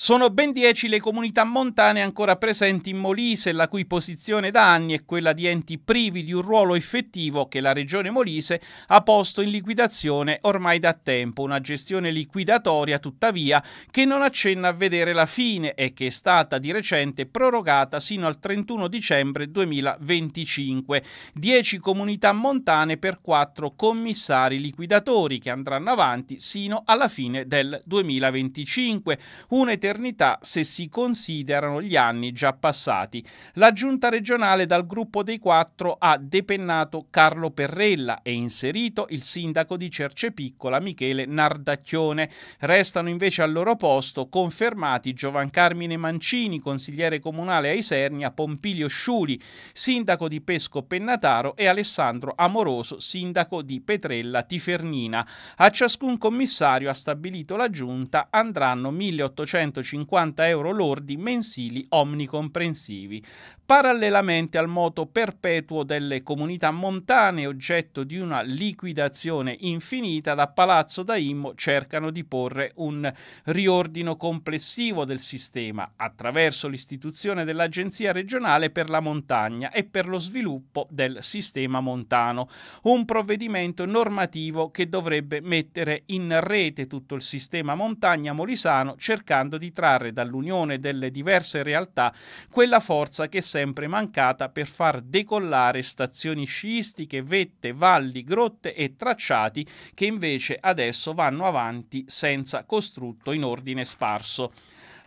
Sono ben dieci le comunità montane ancora presenti in Molise, la cui posizione da anni è quella di enti privi di un ruolo effettivo che la regione Molise ha posto in liquidazione ormai da tempo, una gestione liquidatoria tuttavia che non accenna a vedere la fine e che è stata di recente prorogata sino al 31 dicembre 2025. Dieci comunità montane per quattro commissari liquidatori che andranno avanti sino alla fine del 2025. Un'eternità eternità se si considerano gli anni già passati. La giunta regionale dal gruppo dei quattro ha depennato Carlo Perrella e inserito il sindaco di Cercepiccola Michele Nardacchione. Restano invece al loro posto confermati Giovan Carmine Mancini, consigliere comunale a Isernia, Pompilio Sciuli, sindaco di Pesco Pennataro e Alessandro Amoroso, sindaco di Petrella Tifernina. A ciascun commissario ha stabilito la giunta andranno 1800 150 euro lordi mensili omnicomprensivi. Parallelamente al moto perpetuo delle comunità montane, oggetto di una liquidazione infinita, da Palazzo da Immo cercano di porre un riordino complessivo del sistema attraverso l'istituzione dell'Agenzia regionale per la montagna e per lo sviluppo del sistema montano, un provvedimento normativo che dovrebbe mettere in rete tutto il sistema montagna molisano cercando di trarre dall'unione delle diverse realtà quella forza che è sempre mancata per far decollare stazioni sciistiche, vette, valli, grotte e tracciati che invece adesso vanno avanti senza costrutto in ordine sparso.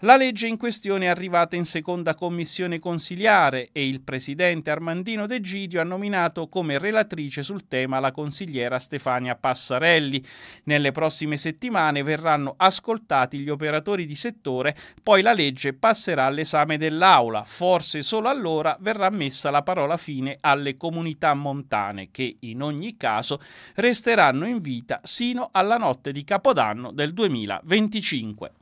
La legge in questione è arrivata in seconda commissione consiliare e il presidente Armandino De Gidio ha nominato come relatrice sul tema la consigliera Stefania Passarelli. Nelle prossime settimane verranno ascoltati gli operatori di settore, poi la legge passerà all'esame dell'Aula. Forse solo allora verrà messa la parola fine alle comunità montane che in ogni caso resteranno in vita sino alla notte di Capodanno del 2025.